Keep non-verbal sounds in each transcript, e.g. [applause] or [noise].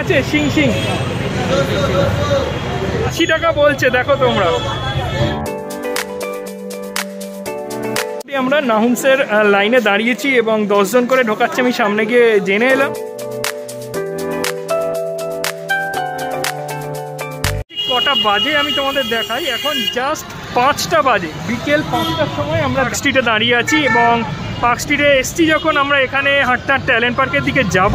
আছে সিং সিং আশি টাকা বলছে, দেখো তোমরা। আমরা নাহুমসের লাইনে দাঁড়িয়েছি এবং দশজন করে ঢোকাচ্ছে, আমি সামনে গিয়ে জেনে এলাম। কটা বাজে আমি তোমাদের দেখাই। এখন জাস্ট পাঁচটা বাজে। বিকেল পাঁচটার সময় আমরা স্ট্রিটে দাঁড়িয়ে আছি এবং পার্ক স্ট্রিটে এসছি যখন আমরা এখানে হাঁটতে হাঁটতে ট্যালেন্ট পার্কের দিকে যাব।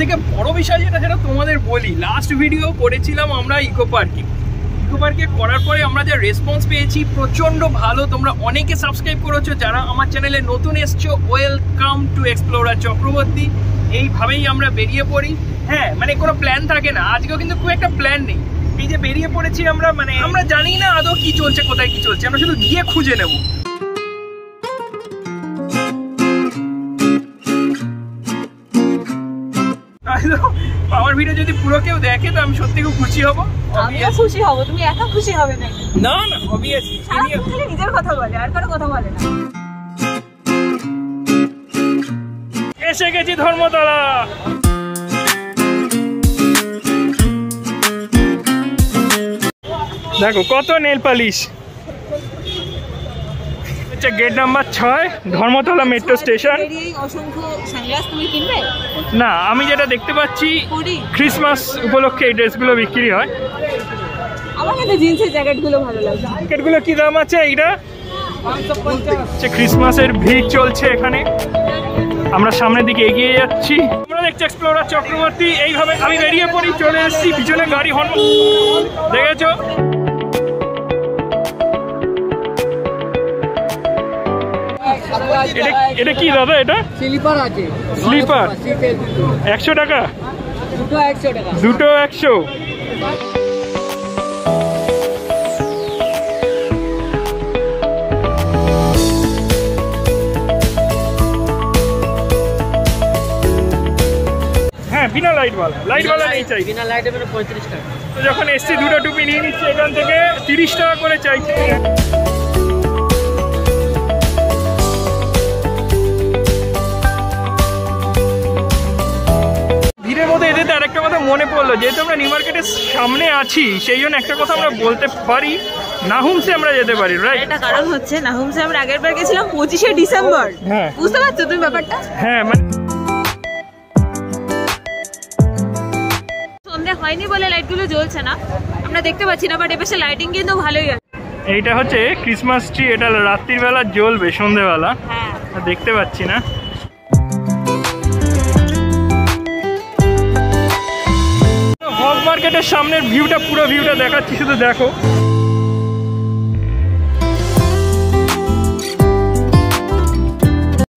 থেকে বড় বিষয় যেটা সেটা তোমাদের বলি। লাস্ট ভিডিও করেছিলাম আমরা ইকো পার্কে ইকো পার্কে করার পরে আমরা যে রেসপন্স পেয়েছি, প্রচণ্ড ভালো। তোমরা অনেকে সাবস্ক্রাইব করেছ, যারা আমার চ্যানেলে নতুন এসছো ওয়েলকাম টু এক্সপ্লোরার চক্রবর্তী। এইভাবেই আমরা বেরিয়ে পড়ি। হ্যাঁ মানে কোনো প্ল্যান থাকে না। আজকেও কিন্তু খুব একটা প্ল্যান নেই। এই যে বেরিয়ে পড়েছি আমরা মানে আমরা জানি না আদৌ কি চলছে, কোথায় কি চলছে। আমরা শুধু গিয়ে খুঁজে নেব। ভিডিও যদি পুরো কেউ দেখে তো আমি সত্যি খুব খুশি হব। আমিও খুশি হব তুমি একা খুশি হবে না না না অবভিয়াসলি খালি নিজের কথা বলে আর কারও কথা বলে না। এসে গেছি ধর্মতলা। দেখো কত নেল পালিশ। হচ্ছে গেট নাম্বার ছয় ধর্মতলা মেট্রো স্টেশন অসংখ্য তুমি কিনবে? না আমি যেটা দেখতে পাচ্ছি ক্রিসমাস উপলক্ষে এই ড্রেসগুলো বিক্রি হয়। আমার কিন্তু জিন্সের জ্যাকেটগুলো ভালো লাগে। জ্যাকেটগুলো কি দাম আছে এইটা? ক্রিসমাসের ভিড় চলছে এখানে। আমরা সামনের দিকে এগিয়ে যাচ্ছি। আমরা দেখছি এক্সপ্লোরার চক্রবর্তী। এইভাবে আমি বেরিয়ে পড়ি চলে এসেছি পিছনে গাড়ি হর্ন। দেখেছ? এটা এটা কি দাদা এটা? স্লিপার আছে। স্লিপার একশো টাকা? দুটো একশো টাকা। দুটো একশো? হ্যাঁ বিনা লাইট বালা। লাইট বালা নেই চাই। বিনা লাইটে পঁয়ত্রিশ টাকা। তো যখন এসছি দুটো টুপি নিয়ে নিচ্ছি এখান থেকে তিরিশ টাকা করে চাইছি। কথা মনে পড়ল যেহেতু আমরা নিউ মার্কেটের সামনে আছি সেই জন্য একটা কথা আমরা বলতে পারি নাহুমসে আমরা যেতে পারি রাইট এটা কারণ হচ্ছে নাহুমসে আমরা আগের বার গেছিলাম পঁচিশে ডিসেম্বর। হ্যাঁ। বুঝতে পারছ তুমি ব্যাপারটা? হ্যাঁ মানে সন্ধে হয়নি বলে লাইটগুলো জ্বলছে না। আমরা দেখতে পাচ্ছি না বাট এপাশে লাইটিং কিন্তু ভালোই আছে। এইটা হচ্ছে ক্রিসমাস ট্রি এটা রাত্রির বেলা জ্বলবে সন্ধেবেলা। হ্যাঁ। দেখতে পাচ্ছি না। মার্কেটের সামনের ভিউটা পুরো ভিউটা দেখাচ্ছি শুধু দেখো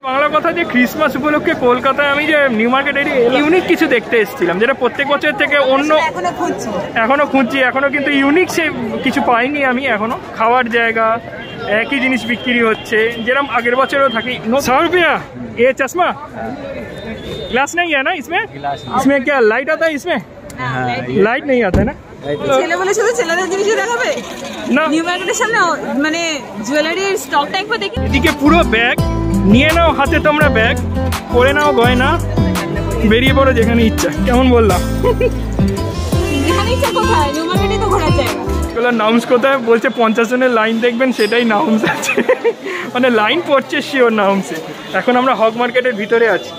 বাংলা কথা যে ক্রিসমাস উপলক্ষে কলকাতায় আমি যে নিউ মার্কেট এরিয়া ইউনিক কিছু দেখতে এসেছিলাম যেটা প্রত্যেক বছর থেকে অন্য এখনো খুঁজছি এখনো খুঁজছি এখনো কিন্তু ইউনিক সে কিছু পাইনি আমি এখনো খাওয়ার জায়গা একই জিনিস বিক্রি হচ্ছে যেরকম আগের বছরও থাকি सौ रुपया ये चश्मा ग्लास नहीं है ना इसमें इसमें क्या लाइट आता है इसमें লাইট নেই আছে না? ছেলে বলে শুধু ছেলেদের দেখাবে। না। নিউ মার্কেটের সামনে মানে জুয়েলারির স্টকটা একবার দেখি। এদিকে পুরো ব্যাগ নিয়ে নাও হাতে তোমরা ব্যাগ পরে নাও গয়না। বেরিয়ে পড়ো যেখানে ইচ্ছা। কেমন বললাম নাউন্স কোথায়? বলছে পঞ্চাশ জনের লাইন দেখবেন সেটাই নাউন্স আছে। মানে লাইন পড়ছে শিওর নাউন্সে এখন আমরা হক মার্কেটের ভিতরে আছি।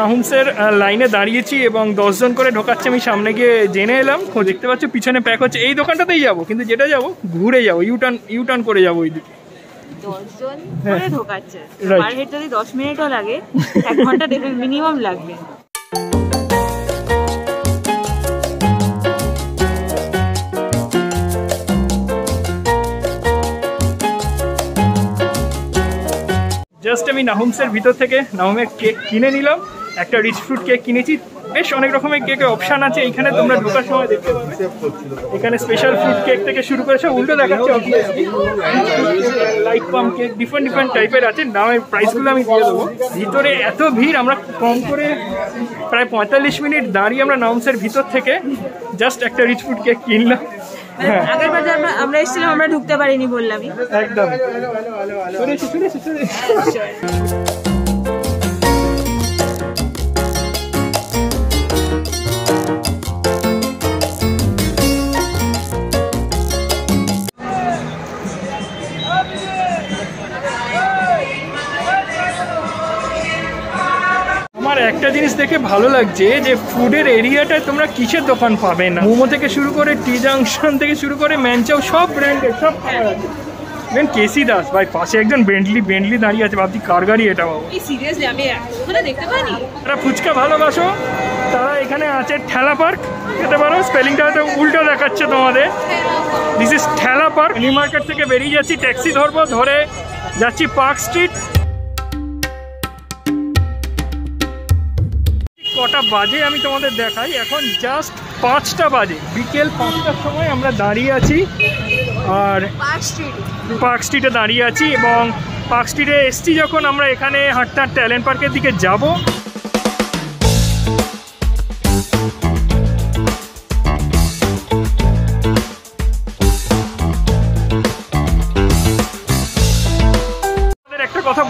নাহুমসের লাইনে দাঁড়িয়েছি এবং দশজন করে ঢোকাচ্ছে। আমি সামনে গিয়ে জেনে এলাম। দেখতে পাচ্ছ পিছনে প্যাক হচ্ছে। এই দোকানটাতেই যাব কিন্তু যেটা যাব ঘুরে যাব। ইউটার্ন ইউটার্ন করে যাব ওই দিকে। দশজন হ্যাঁ। করে ঢোকাচ্ছে। পার হেড যদি দশ মিনিটও লাগে এক ঘণ্টা [laughs] মিনিমাম লাগবে। জাস্ট আমি নাহুমসের ভিতর থেকে নাহুমের কেক কিনে নিলাম। একটা রিচ ফ্রুট কেক কিনেছি। বেশ অনেক রকমের কেকের অপশন আছে। এখানে তোমরা ঢোকার সময় দেখতে পাবে। এখানে স্পেশাল ফ্রুট কেক থেকে শুরু করে সব উল্টো দেখাচ্ছে light plum cake different different টাইপের আছে। দামের প্রাইসগুলো আমি দিয়ে দেবো। ভিতরে এত ভিড় আমরা কম করে প্রায় পঁয়তাল্লিশ মিনিট দাঁড়িয়ে আমরা নাউন্সের ভিতর থেকে জাস্ট একটা রিচ ফুড কেক কিনলাম। হ্যাঁ। আগের বার আমরা- আমরা এসেছিলাম আমরা ঢুকতে পারিনি বললামই। একদম। [laughs] একটা জিনিস দেখে ভালো লাগছে যে ফুডের এরিয়াটায় তোমরা কিসের দোকান পাবে না? মোমো থেকে শুরু করে টি জাংশন থেকে শুরু করে ম্যানচাও সব ব্র্যান্ডের সব খাবার আছে। দেন কেসি দাস ভাই পাশে একজন বেন্টলি বেন্টলি দাঁড়িয়ে আছে ভাবছি কার গাড়ি এটা বাবু? সিরিয়াসলি আমি দেখতে পাইনি। যারা ফুচকা ভালোবাসো তারা এখানে আছে ঠেলা পার্ক যেতে পারো? স্পেলিংটা হয়তো উল্টো দেখাচ্ছে তোমাদের। দিস ইজ ঠেলা পার্ক। নিউ মার্কেট থেকে বেরিয়ে যাচ্ছি ট্যাক্সি ধরবো ধরে যাচ্ছি পার্ক স্ট্রিট কটা বাজে আমি তোমাদের দেখাই। এখন জাস্ট পাঁচটা বাজে। বিকেল পাঁচটার সময় আমরা দাঁড়িয়ে আছি আর পার্ক স্ট্রিটে দাঁড়িয়ে আছি এবং পার্ক স্ট্রিটে এসছি যখন আমরা এখানে হাঁটতে হাঁটতে অ্যালেন পার্কের দিকে যাব।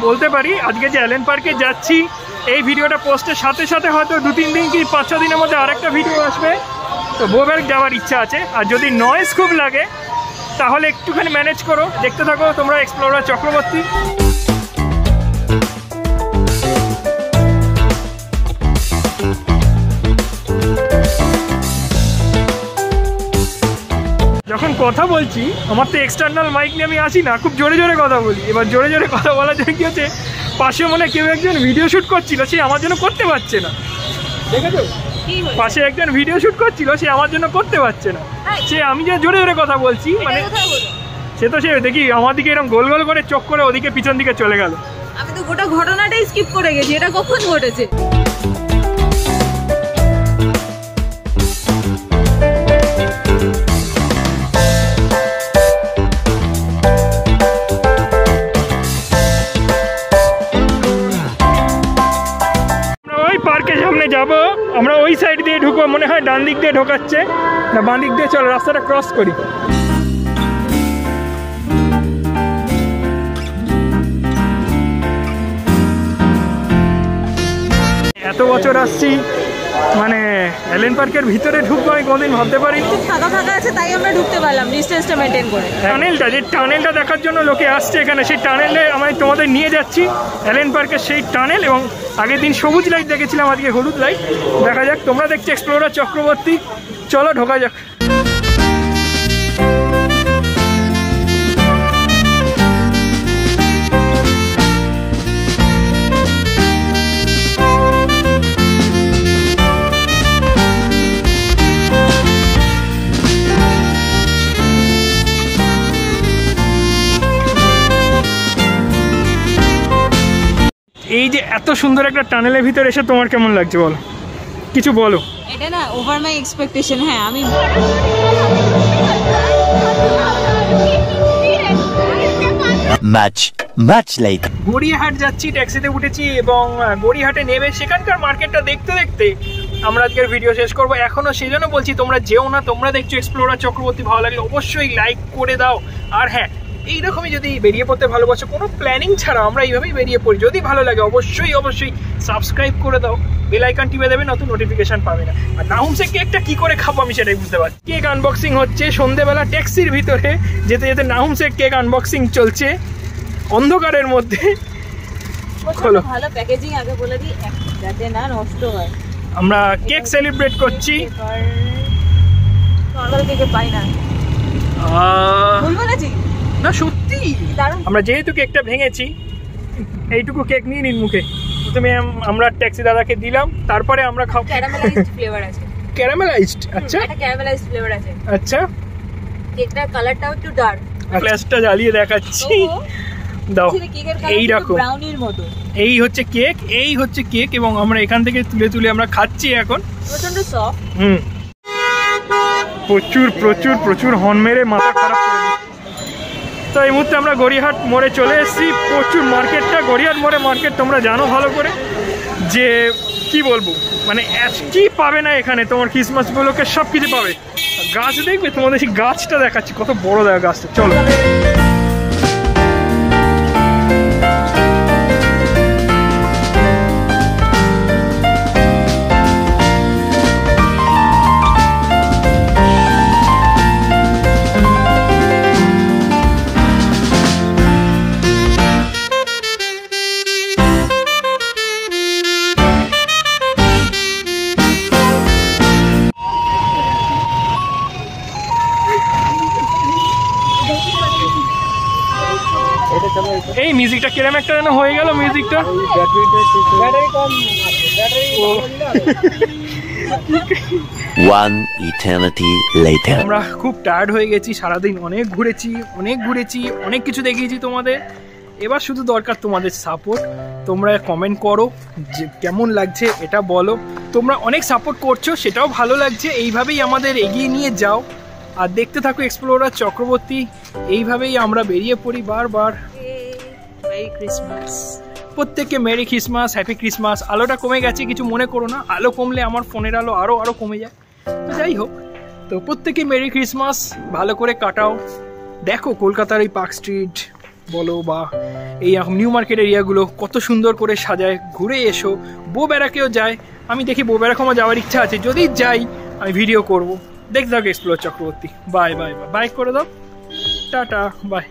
বলতে পারি, আজকে যে অ্যালেন পার্কে যাচ্ছি, এই ভিডিওটা পোস্টের সাথে সাথে হয়তো দু তিন দিন কি পাঁচ ছ দিনের মধ্যে আরেকটা ভিডিও আসবে। তো বোবের্গ যাওয়ার ইচ্ছা আছে, আর যদি নয়েস খুব লাগে, তাহলে একটুখানি ম্যানেজ করো। দেখতে থাকো তোমরা এক্সপ্লোরার চক্রবর্তী। কথা বলছি আমার তো এক্সটার্নাল মাইক নিয়ে আমি আসি না খুব জোরে জোরে কথা বলি। এবার জোরে জোরে কথা বলার জন্য কি হচ্ছে পাশে মনে কেউ একজন ভিডিও শ্যুট করছিল সে আমার জন্য করতে পারছে না। দেখেছ? পাশে একজন ভিডিও শ্যুট করছিল সে আমার জন্য করতে পারছে না। সে আমি যে জোরে জোরে কথা বলছি মানে সে তো সে দেখি আমার দিকে এরকম গোল গোল করে চোখ করে ওদিকে পিছন দিকে চলে গেল। আমি তো গোটা ঘটনাটাই স্কিপ করে গেছি এটা কখন ঘটেছে? পার্কের যাব, আমরা ওই সাইড দিয়ে ঢুকবো, মনে হয় ডান দিক দিয়ে ঢোকাচ্ছে। না, বাঁ দিক দিয়ে চলো, রাস্তাটা ক্রস করি। এত বছর আসছি মানে এলেন পার্কের ভিতরে ঢুকবো আমি কোনোদিন ভাবতে পারিনি। ফাঁকা ফাঁকা আছে তাই আমরা ঢুকতে পারলাম ডিস্টেন্সটা মেনটেন করে। টানেলটা যে টানেলটা দেখার জন্য লোকে আসছে এখানে সেই টানেলে আমি তোমাদের নিয়ে যাচ্ছি এলেন পার্কের সেই টানেল এবং আগের দিন সবুজ লাইট দেখেছিলাম আজকে হলুদ লাইট দেখা যাক তোমরা দেখছ এক্সপ্লোরার চক্রবর্তী। চলো ঢোকা যাক। এই যে এত সুন্দর একটা টানেলের ভিতরে এসে তোমার কেমন লাগছে বলো? কিছু বলো। এটা না ওভার মাই এক্সপেকটেশন হ্যাঁ আমি much later. গড়িয়াহাট যাচ্ছি ট্যাক্সিতে উঠেছি এবং গড়িয়াহাটে নেমে সেখানকার মার্কেটটা দেখতে দেখতে আমরা আজকের ভিডিও শেষ করব। এখনও সেই জন্য বলছি তোমরা যেও না তোমরা দেখছ এক্সপ্লোরার চক্রবর্তী ভালো লাগলে অবশ্যই লাইক করে দাও। আর হ্যাঁ এইরকমই যদি বেরিয়ে পড়তে ভালোবাসো কোনো প্ল্যানিং ছাড়া আমরা এইভাবেই বেরিয়ে পড়ি। যদি ভালো লাগে অবশ্যই অবশ্যই সাবস্ক্রাইব করে দাও। বেল আইকন টিপে দেবে নতুন নোটিফিকেশান পাবে না। আর নাহুমসে কেকটা কী করে খাব আমি সেটাই বুঝতে পারছি কেক আনবক্সিং হচ্ছে সন্ধেবেলা ট্যাক্সির ভিতরে যেতে যেতে নাহুমসের কেক আনবক্সিং চলছে। অন্ধকারের মধ্যে। খোলো। ভালো প্যাকেজিং আগে বলে দিই যাতে না নষ্ট হয়। আমরা কেক সেলিব্রেট করছি। নর্মাল কেকে পাই না। আহ, ভুল বলেছি? না সত্যি? আমরা যেহেতু কেকটা ভেঙেছি এইটুকু কেক নিয়ে নিন মুখে। প্রথমে আমরা ট্যাক্সি দাদাকে দিলাম তারপরে আমরা খাব ক্যারামেলাইজড ফ্লেভার আছে। ক্যারামেলাইজড? আচ্ছা। ক্যারামেলাইজড ফ্লেভার আছে। আচ্ছা। কেকটার কালারটাও একটু ডার্ক ফ্ল্যাশটা জ্বালিয়ে দেখাচ্ছি। দাও কেকের এইরকম ব্রাউনির মতো। এই হচ্ছে কেক এই হচ্ছে কেক এবং আমরা এখান থেকে তুলে তুলে আমরা খাচ্ছি এখন। প্রচণ্ড সফট হুম। প্রচুর প্রচুর প্রচুর হর্ন মেরে মাথা খারাপ। তো এই মুহূর্তে আমরা গড়িয়াহাট মোড়ে চলে এসেছি। প্রচুর মার্কেটটা, গড়িয়াহাট মোড়ে মার্কেট তোমরা জানো ভালো করে। যে, কি বলব? মানে কি পাবে না এখানে? তোমার ক্রিসমাস সব কিছু পাবে। গাছ দেখবে? তোমাদের সেই গাছটা দেখাচ্ছি। কত বড় দেখা গাছটা। চলো। এই মিউজিকটা কিরম একটা যেন হয়ে গেল মিউজিকটা. আমরা খুব টায়ার্ড হয়ে গেছি সারাদিন অনেক ঘুরেছি অনেক ঘুরেছি অনেক কিছু দেখিয়েছি তোমাদের। এবার শুধু দরকার তোমাদের সাপোর্ট তোমরা কমেন্ট করো যে কেমন লাগছে এটা বলো। তোমরা অনেক সাপোর্ট করছ সেটাও ভালো লাগছে। এইভাবেই আমাদের এগিয়ে নিয়ে যাও। আর দেখতে থাকো এক্সপ্লোরার চক্রবর্তী। এইভাবেই আমরা বেরিয়ে পড়ি বারবার। মেরি ক্রিসমাস প্রত্যেককে মেরি ক্রিসমাস হ্যাপি ক্রিসমাস আলোটা কমে গেছে, কিছু মনে করো না। আলো কমলে আমার ফোনের আলো আরও আরও কমে যায়। তো যাই হোক, তো প্রত্যেকে মেরি ক্রিসমাস ভালো করে কাটাও। দেখো কলকাতার এই পার্ক স্ট্রিট বলো বা এই নিউ মার্কেট এরিয়াগুলো কত সুন্দর করে সাজায়। ঘুরে এসো। বো বেড়াকেও যায়। আমি দেখি বো বেড়াকে আমার যাওয়ার ইচ্ছা আছে। যদি যাই, আমি ভিডিও করব। দেখতে থাকো explore Chakraborty. Bye bye bye bye করে দাও। Tata bye